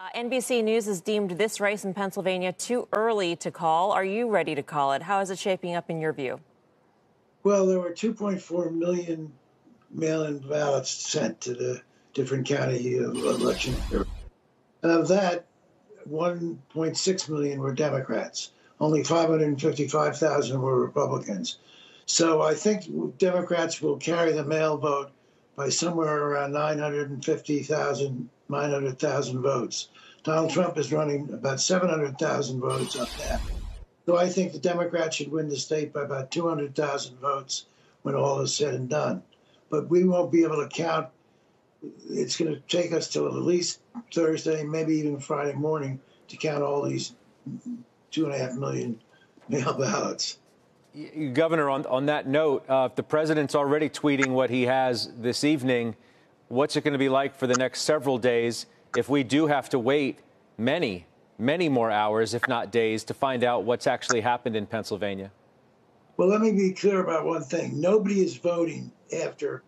Uh, NBC News has deemed this race in Pennsylvania too early to call. Are you ready to call it? How is it shaping up in your view? Well, there were 2.4 million mail in ballots sent to the different county election. And of that, 1.6 million were Democrats. Only 555,000 were Republicans. So I think Democrats will carry the mail vote by somewhere around 950,000, 900,000 votes. Donald Trump is running about 700,000 votes up there. So I think the Democrats should win the state by about 200,000 votes when all is said and done. But we won't be able to count. It's going to take us till at least Thursday, maybe even Friday morning, to count all these two and a half million mail ballots. Governor, on, on that note, uh, the president's already tweeting what he has this evening, what's it going to be like for the next several days if we do have to wait many, many more hours, if not days, to find out what's actually happened in Pennsylvania? Well, let me be clear about one thing. Nobody is voting after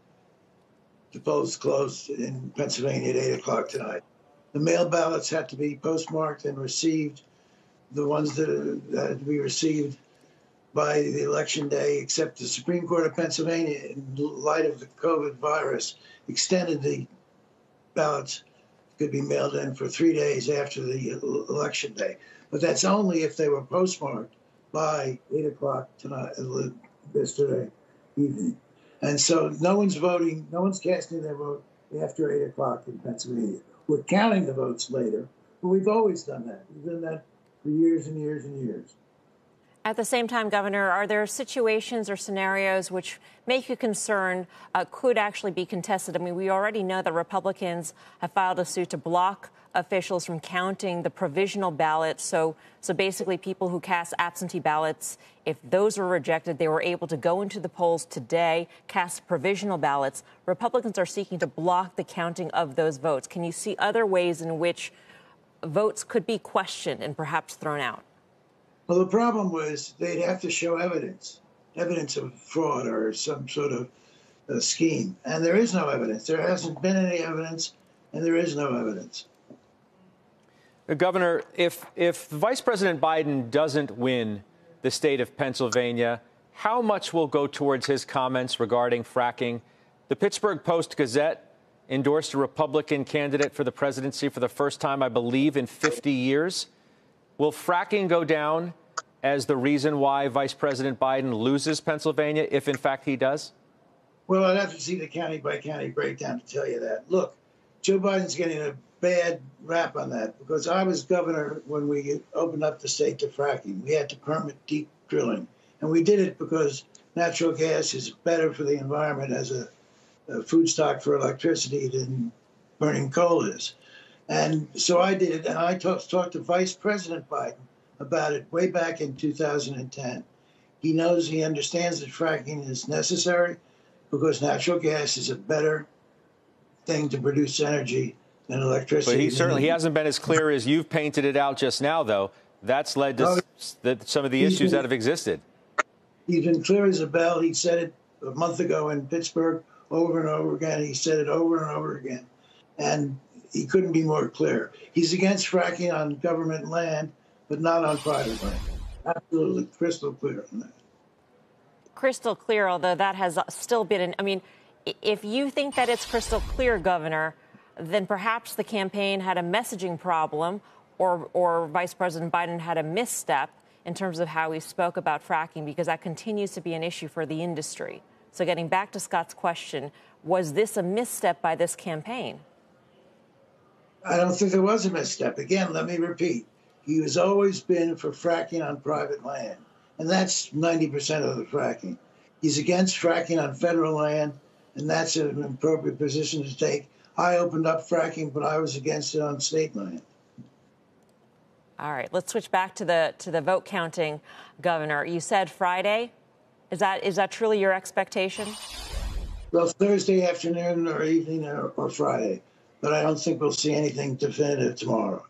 the polls close in Pennsylvania at 8 o'clock tonight. The mail ballots have to be postmarked and received, the ones that, that be received by the election day, except the Supreme Court of Pennsylvania, in light of the COVID virus, extended the ballots could be mailed in for three days after the election day. But that's only if they were postmarked by 8 o'clock tonight, uh, yesterday evening. And so no one's voting, no one's casting their vote after 8 o'clock in Pennsylvania. We're counting the votes later, but we've always done that. We've done that for years and years and years. At the same time, Governor, are there situations or scenarios which make you concerned uh, could actually be contested? I mean, we already know that Republicans have filed a suit to block officials from counting the provisional ballots. So, so basically, people who cast absentee ballots, if those were rejected, they were able to go into the polls today, cast provisional ballots. Republicans are seeking to block the counting of those votes. Can you see other ways in which votes could be questioned and perhaps thrown out? Well, the problem was they'd have to show evidence, evidence of fraud or some sort of uh, scheme. And there is no evidence. There hasn't been any evidence, and there is no evidence. Uh, Governor, if, if Vice President Biden doesn't win the state of Pennsylvania, how much will go towards his comments regarding fracking? The Pittsburgh Post Gazette endorsed a Republican candidate for the presidency for the first time, I believe, in 50 years. Will fracking go down as the reason why Vice President Biden loses Pennsylvania, if in fact he does? Well, I'd have to see the county by county breakdown to tell you that. Look, Joe Biden's getting a bad rap on that because I was governor when we opened up the state to fracking. We had to permit deep drilling. And we did it because natural gas is better for the environment as a, a food stock for electricity than burning coal is. And so I did. And I talked, talked to Vice President Biden about it way back in 2010. He knows, he understands that fracking is necessary because natural gas is a better thing to produce energy than electricity. But he certainly he hasn't been as clear as you've painted it out just now, though. That's led to oh, the, some of the issues been, that have existed. He's been clear as a bell. He said it a month ago in Pittsburgh over and over again. He said it over and over again. And he couldn't be more clear. He's against fracking on government land but not on private land. Absolutely crystal clear on that. Crystal clear, although that has still been an, I mean, if you think that it's crystal clear, Governor, then perhaps the campaign had a messaging problem or, or Vice President Biden had a misstep in terms of how he spoke about fracking, because that continues to be an issue for the industry. So, getting back to Scott's question, was this a misstep by this campaign? I don't think there was a misstep. Again, let me repeat he has always been for fracking on private land, and that's 90% of the fracking. He's against fracking on federal land, and that's an appropriate position to take. I opened up fracking, but I was against it on state land. All right, let's switch back to the to the vote counting, Governor. You said Friday. Is that is that truly your expectation? Well, Thursday afternoon or evening or, or Friday, but I don't think we'll see anything definitive tomorrow.